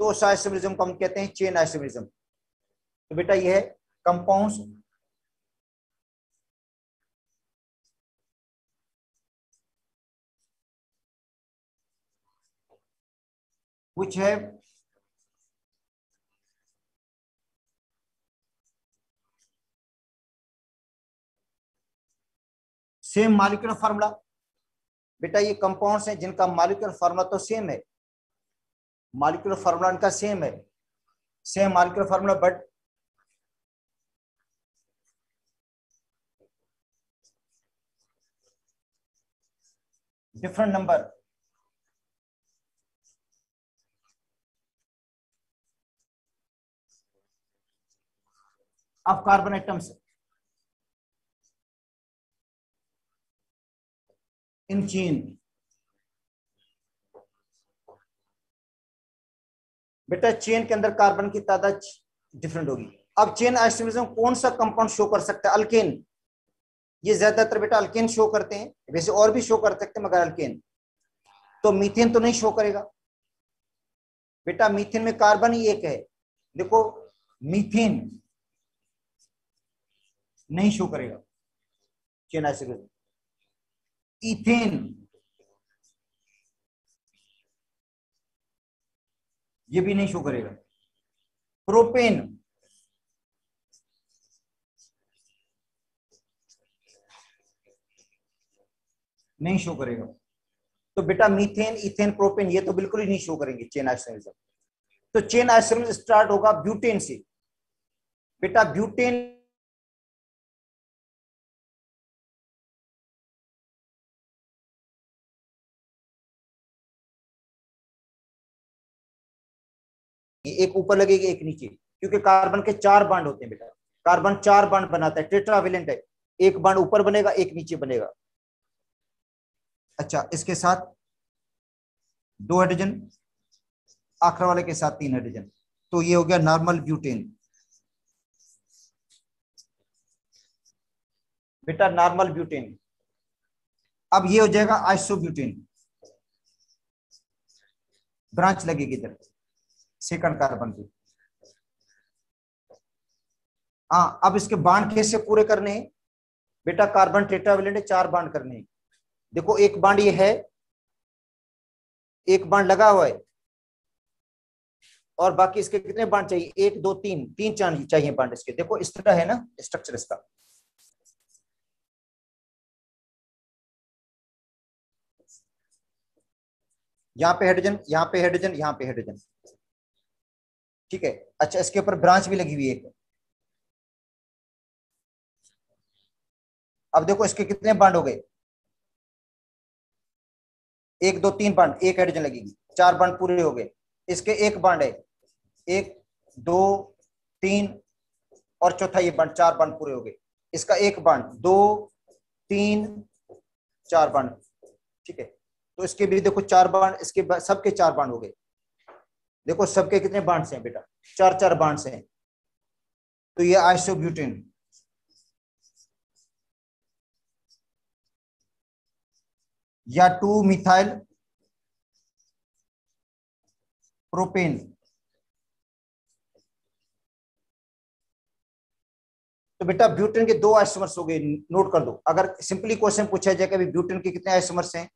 तो उस आइसोमरिज्म को हम कहते हैं चेन आइसोमरिज्म तो बेटा यह है compounds which have same molecular formula बेटा ये कंपाउंड्स हैं जिनका मालिकुलर फार्मूला तो सेम है। मालिकुलर फॉर्मूला इनका सेम है। Same molecular formula but different number of carbon atoms in chain बेटा चेन के अंदर कार्बन की तादाद डिफरेंट होगी। अब चेन आइसोमरिज्म कौन सा कंपाउंड शो कर सकता है? अल्केन ये ज़्यादातर बेटा अल्केन शो करते हैं। वैसे और भी शो कर सकते हैं, मगर अल्केन तो मीथेन तो नहीं शो करेगा। बेटा मीथेन में कार्बन ही एक है। देखो मीथेन नहीं शो करेगा। चेन आइसोमरिज्म इथेन ये भी नहीं शो करेगा। प्रोपेन नहीं शो करेगा। तो बेटा मीथेन, इथेन प्रोपेन ये तो बिल्कुल ही नहीं शो करेंगे चेन आइसोमरिज्म तो चेन आश्रम स्टार्ट होगा ब्यूटेन से। बेटा ब्यूटेन एक ऊपर लगेगी, एक नीचे। क्योंकि कार्बन के चार बांड होते हैं बेटा। कार्बन चार बांड बनाता है, टेट्रावेलेंट है। एक बांड ऊपर बनेगा, एक नीचे बनेगा। अच्छा इसके साथ दो हाइड्रोजन आखिर वाले के साथ तीन हाइड्रोजन तो ये हो गया नॉर्मल ब्यूटेन बेटा नॉर्मल ब्यूटेन अब ये हो जाएगा आइसोब्यूटेन ब्रांच लगेगी इधर। सेकंड कार्बन की। हाँ अब इसके बांड कैसे पूरे करने हैं? बेटा, कार्बन टेट्रावेलेंट चार बांड करने हैं। देखो, एक बांड ये है, एक बांड लगा हुआ है, और बाकी इसके कितने बांड चाहिए? एक, दो, तीन तीन चार चाहिए बांड इसके। देखो, इस तरह है ना स्ट्रक्चर इसका। यहाँ पे हाइड्रोजन यहाँ पे हाइड्रोजन यहाँ पे हाइड्रोजन ठीक है? अच्छा इसके ऊपर ब्रांच भी लगी हुई है अब देखो, इसके कितने बांड हो गए? एक, दो, तीन बांड एक हाइड्रोजन लगेगी। चार बांड पूरे हो गए। इसके एक बांड है। एक, दो, तीन और चौथा ये बांड चार बांड पूरे हो गए। इसका एक बांड दो, तीन, चार बांड ठीक है? तो इसके भी देखो, चार बांड इसके सबके चार बांड हो गए। देखो सबके कितने बांड हैं बेटा? चार चार बांड हैं। तो ये आइसोब्यूटेन या टू मिथाइल प्रोपेन। तो बेटा ब्यूटेन के दो आइसोमर्स हो गए, नोट कर दो। अगर सिंपली क्वेश्चन पूछा जाए कि ब्यूटेन के कितने आइसोमर्स हैं?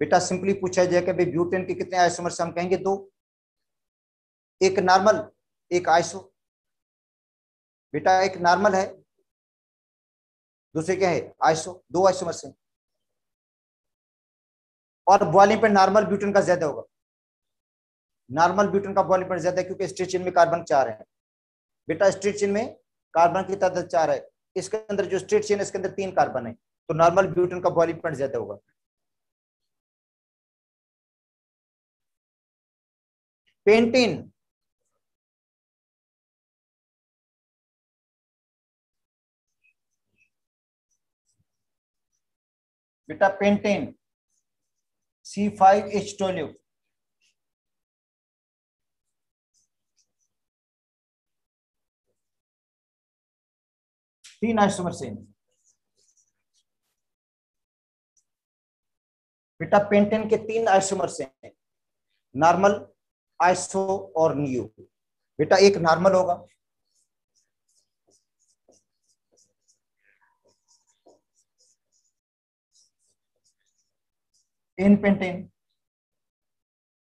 बेटा सिंपली पूछा जाए कि भाई ब्यूटेन के कितने आइसोमर्स हम कहेंगे? दो। एक नॉर्मल, एक आइसो। बेटा एक नॉर्मल है, दूसरे क्या है? आइसो। दो आइसोमर्स हैं। और बॉलिंग पर नॉर्मल ब्यूटेन का ज़्यादा होगा। नॉर्मल ब्यूटेन का बॉलिंग पर ज़्यादा है क्योंकि स्ट्रेट चेन में कार्बन चार है। बेटा स्ट्रेट चेन में कार्बन की तादाद चार है। इसके अंदर जो स्ट्रेट चेन है, इसके अंदर तीन कार्बन है। तो नॉर्मल ब्यूटेन का बॉइलिंग पॉइंट ज़्यादा होगा। पेंटिन। बेटा pentane C five H twelve तीन आइसोमर सेम बेटा पेंटेन के तीन आइसोमर से। नॉर्मल आइसो और न्यू बेटा, एक नॉर्मल होगा। इन पेंटेन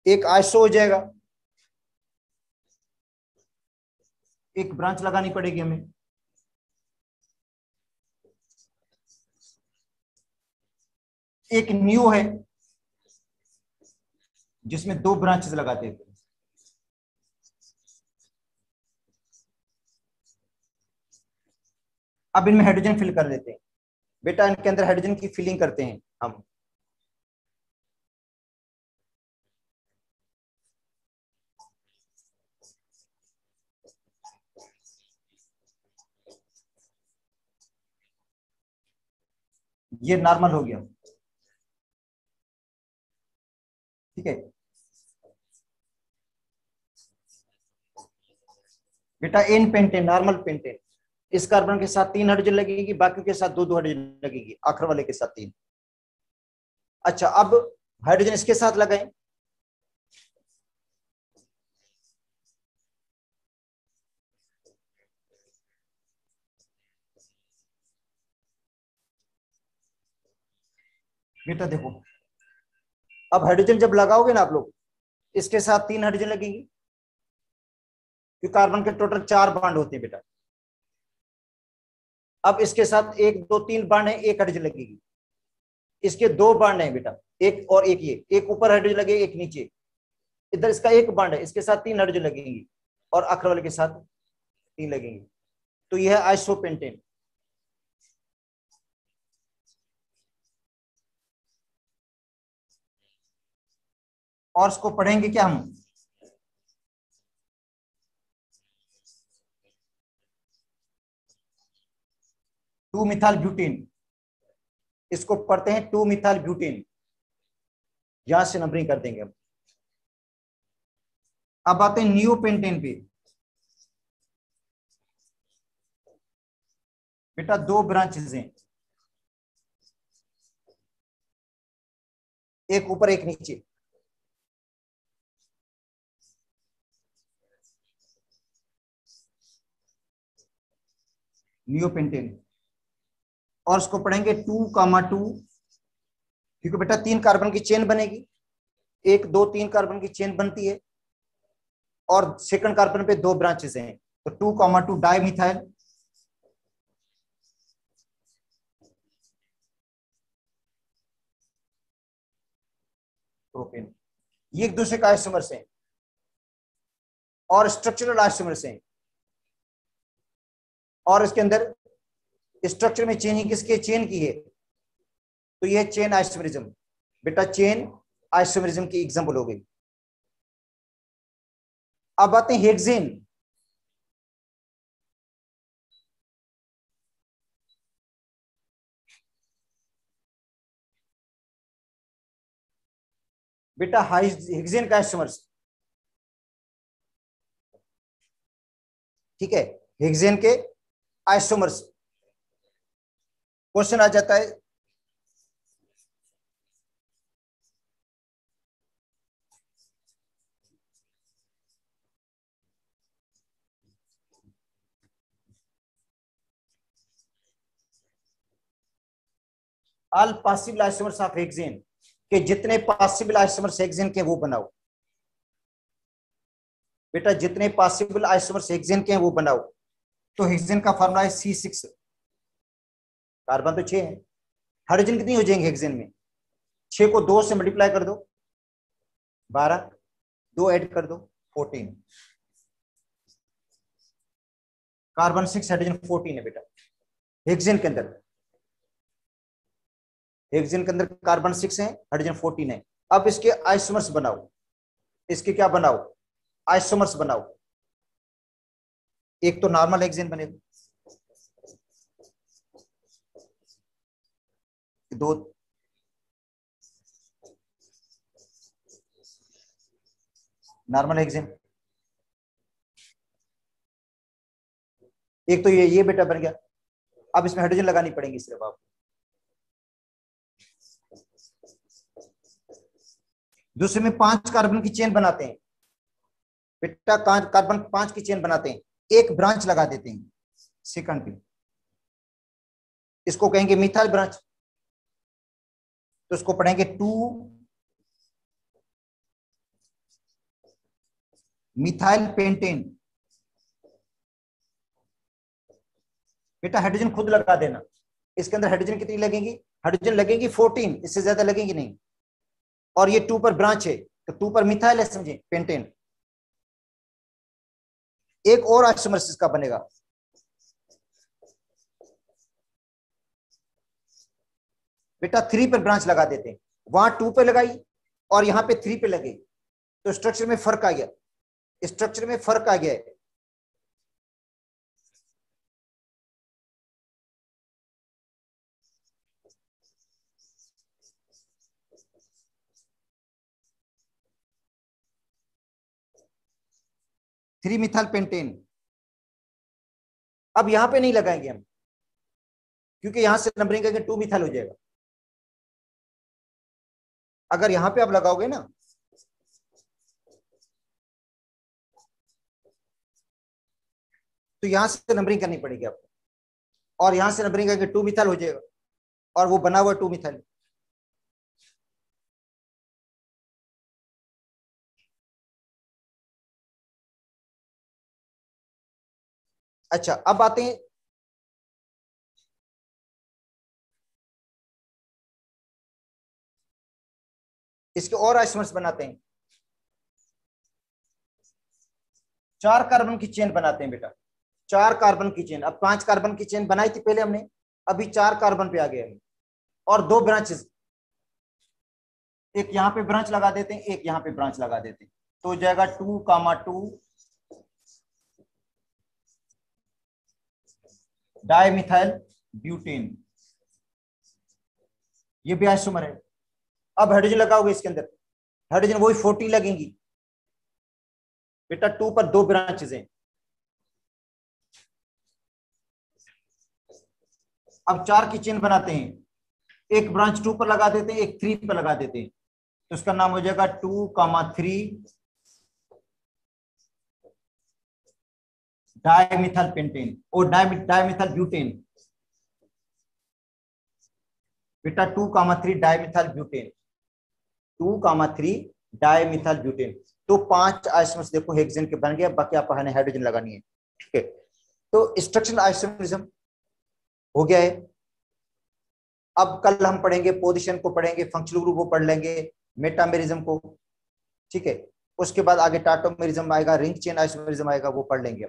एक आइसो हो जाएगा। एक ब्रांच लगानी पड़ेगी हमें। एक न्यू है, जिसमें दो ब्रांचेस लगाते थे अब इनमें हाइड्रोजन फिल कर देते हैं। बेटा, इनके अंदर हाइड्रोजन की फिलिंग करते हैं हम। ये नॉर्मल हो गया। ठीक है? बेटा एन पेंटेन नॉर्मल पेंटेन इस कार्बन के साथ तीन हाइड्रोजन लगेगी बाकी के साथ दो दो हाइड्रोजन लगेगी, आखिर वाले के साथ तीन। अच्छा अब हाइड्रोजन इसके साथ लगाए। बेटा देखो। अब हाइड्रोजन जब लगाओगे ना आप लोग, इसके साथ तीन हाइड्रोजन लगेंगी। क्योंकि कार्बन के टोटल चार बाड होते हैं बेटा। अब इसके साथ एक, दो, तीन बाड है एक हाइड्रोजन लगेगी। इसके दो बाड है बेटा, एक और एक ये, एक ऊपर हाइड्रोजन लगेगी, एक नीचे। इधर इसका एक बाड है, इसके साथ तीन हाइड्रोजन लगेंगी और आखिर वाले के साथ तीन लगेंगी। तो यह है आइसोपेंटेन और इसको पढ़ेंगे क्या हम? Two methyl butene. इसको पढ़ते हैं टू मिथाल ब्यूटीन। यहाँ से नंबरिंग कर देंगे अब आते हैं न्यू पेंटेन पे। बेटा दो ब्रांचेस हैं। एक ऊपर, एक नीचे। नियोपेंटेन और उसको पढ़ेंगे टू कामा टू, क्योंकि बेटा तीन कार्बन की चेन बनेगी। एक, दो, तीन कार्बन की चेन बनती है और सेकंड कार्बन पे दो ब्रांचेस हैं। तो two comma two di methyl propane ये एक दूसरे का आइसोमर्स हैं। और स्ट्रक्चरल आइसोमर्स हैं। और इसके अंदर स्ट्रक्चर में चेन ही किसके चेन की है। तो ये चेन आइसोमरिज्म। बेटा, चेन आइसोमरिज्म की एग्जांपल हो गई। अब आते हैं हेक्सेन। बेटा हेक्सेन का आइसोमर्स ठीक है? हेक्सेन के आइसोमर्स क्वेश्चन आ जाता है। All possible isomers of hexane के जितने पॉसिबल आइसोमर्स हेक्सेन के वो बनाओ। बेटा, जितने पॉसिबल आइसोमर्स हेक्सेन के हैं वो बनाओ। तो हेक्सेन का फॉर्मूला है सी सिक्स कार्बन तो छह है। हाइड्रोजन कितनी हो जाएँगे हेक्सेन में? छह को दो से मल्टीप्लाई कर दो। बारह, दो ऐड कर दो fourteen carbon six hydrogen fourteen है बेटा। हेक्सेन के अंदर। हेक्सेन के अंदर कार्बन सिक्स है हाइड्रोजन फोर्टीन है। अब इसके आइसोमर्स बनाओ। इसके क्या बनाओ? आइसोमर्स बनाओ। एक तो नॉर्मल हेक्सेन बनेगा। दो नॉर्मल हेक्सेन। एक तो ये ये बेटा बन गया। अब इसमें हाइड्रोजन लगानी पड़ेगी सिर्फ़ आप दूसरे में पाँच कार्बन की चेन बनाते हैं। बेटा कार्बन पाँच की चेन बनाते हैं। एक ब्रांच लगा देते हैं। सेकंड पे। इसको कहेंगे मिथाइल ब्रांच तो इसको पढ़ेंगे टू मिथाइल पेंटेन। बेटा हाइड्रोजन खुद लगा देना। इसके अंदर हाइड्रोजन कितनी लगेंगी? हाइड्रोजन लगेंगी 14 इससे ज़्यादा लगेंगी नहीं। और ये टू पर ब्रांच है तो टू पर मिथाइल है समझे पेंटेन एक और आइसोमर्स इसका बनेगा। बेटा थ्री पर ब्रांच लगा देते हैं। वहाँ टू पे लगाई और यहाँ पे थ्री पे लगे। तो स्ट्रक्चर में फ़र्क आ गया। स्ट्रक्चर में फ़र्क आ गया। थ्री मिथाल पेंटेन अब यहाँ पे नहीं लगाएँगे हम, क्योंकि यहाँ से नंबरिंग करके टू मिथाल हो जाएगा। अगर यहाँ पे आप लगाओगे ना तो यहाँ से नंबरिंग करनी पड़ेगी आपको। और यहाँ से नंबरिंग करके टू मिथाइल हो जाएगा। और वो बना हुआ टू मिथाइल अच्छा अब आते हैं इसके और आइसोमर्स बनाते हैं। चार कार्बन की चेन बनाते हैं बेटा। चार कार्बन की चेन। अब पाँच कार्बन की चेन बनाई थी पहले हमने। अभी चार कार्बन पे आ गए हम और दो ब्रांचेस एक यहाँ पे ब्रांच लगा देते हैं, एक यहाँ पे ब्रांच लगा देते हैं। तो हो जाएगा two comma two. Dimethyl butane. ये भी आइसोमर है। अब हाइड्रोजन लगाओगे इसके अंदर। हाइड्रोजन वही फोर्टी लगेंगी। बेटा टू पर दो ब्रांचेज हैं। अब चार की चेन बनाते हैं। एक ब्रांच टू पर लगा देते हैं, एक थ्री पर लगा देते हैं। तो उसका नाम हो जाएगा two comma three dimethyl pentane और डायमिथल ब्यूटेन बेटा two comma three dimethyl butane two comma three dimethyl butane तो पाँच आइसोमर्स देखो हेक्सेन के बन गया, बाकी आपको हाइड्रोजन लगानी है, ठीक है? तो स्ट्रक्चरल आइसोमरिज्म हो गया है। अब कल हम पढ़ेंगे पोजिशन को पढ़ेंगे फंक्शनल ग्रुप को पढ़ लेंगे मेटामेरिज्म को, ठीक है? उसके बाद आगे टाटोमेरिज्म आएगा रिंग चेन आइसोमेरिज्म आएगा, वो पढ़ लेंगे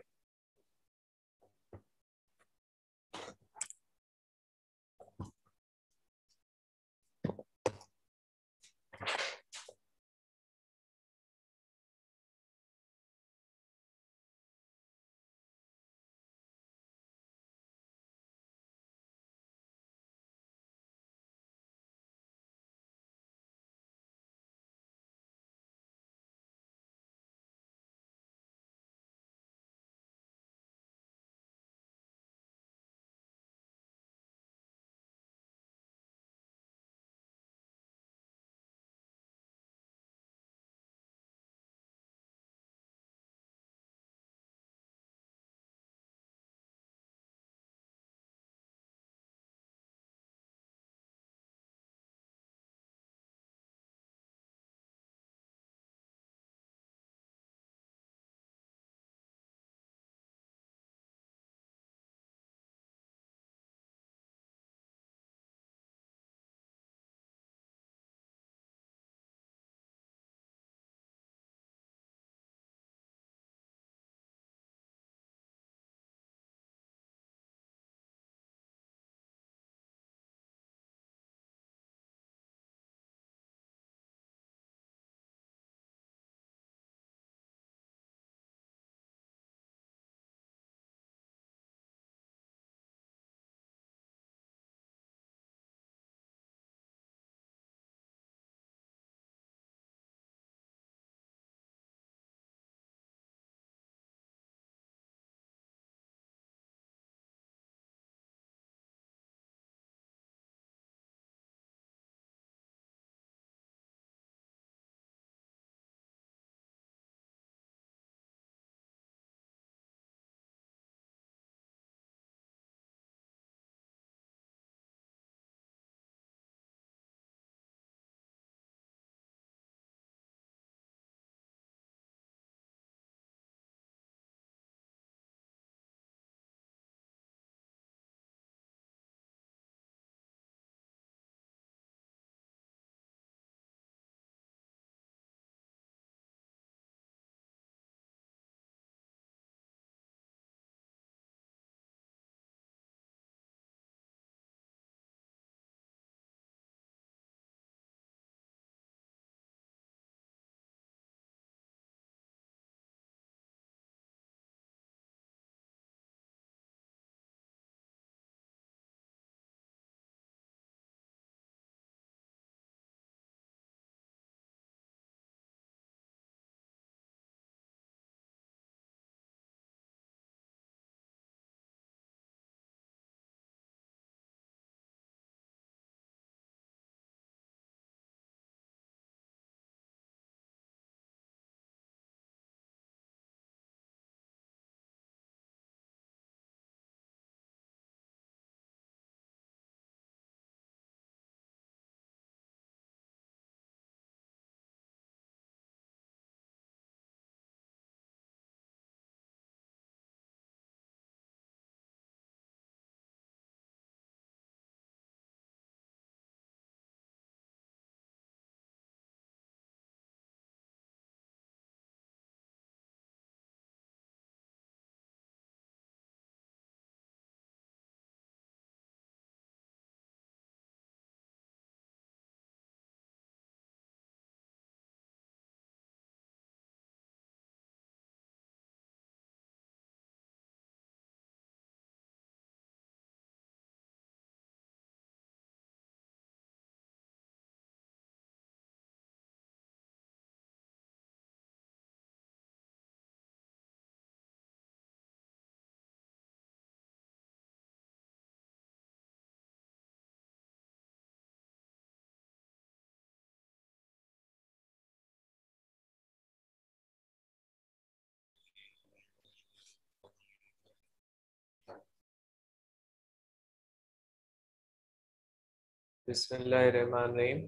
बिस्मिल्लाहिर्रहमानिर्रहीम।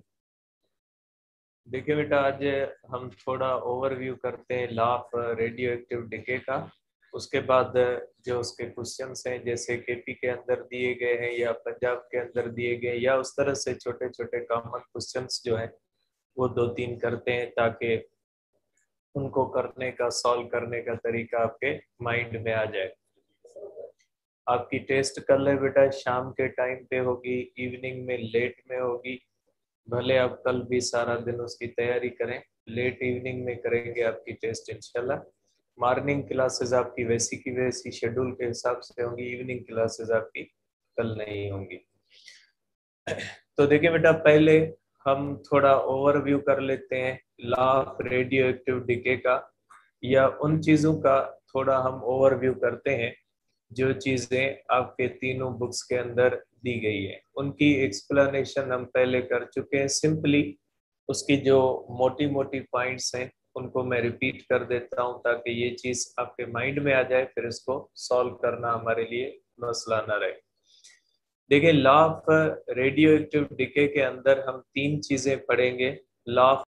देखिए बेटा, आज हम थोड़ा ओवरव्यू करते हैं law of radio active decay का। उसके बाद जो उसके क्वेश्चन हैं, जैसे केपी के अंदर दिए गए हैं या पंजाब के अंदर दिए गए या उस तरह से छोटे छोटे कॉमन क्वेश्चन जो हैं, वो दो तीन करते हैं ताकि उनको करने का सॉल्व करने का तरीका आपके माइंड में आ जाए। आपकी टेस्ट कर ले बेटा, शाम के टाइम पे होगी इवनिंग में लेट में होगी। भले आप कल भी सारा दिन उसकी तैयारी करें लेट इवनिंग में करेंगे आपकी टेस्ट इंशाल्लाह। मॉर्निंग क्लासेस आपकी वैसी की वैसी शेड्यूल के हिसाब से होंगी इवनिंग क्लासेस आपकी कल नहीं होंगी। तो देखिए बेटा, पहले हम थोड़ा ओवरव्यू कर लेते हैं law of radio active decay का, या उन चीज़ों का थोड़ा हम ओवरव्यू करते हैं। जो चीज़ें आपके तीनों बुक्स के अंदर दी गई है, उनकी एक्सप्लेनेशन हम पहले कर चुके हैं। सिंपली उसकी जो मोटी मोटी पॉइंट्स हैं, उनको मैं रिपीट कर देता हूँ ताकि ये चीज़ आपके माइंड में आ जाए, फिर इसको सॉल्व करना हमारे लिए मसला न रहे। देखिए law of radio active decay के अंदर हम तीन चीज़ें पढ़ेंगे। Law of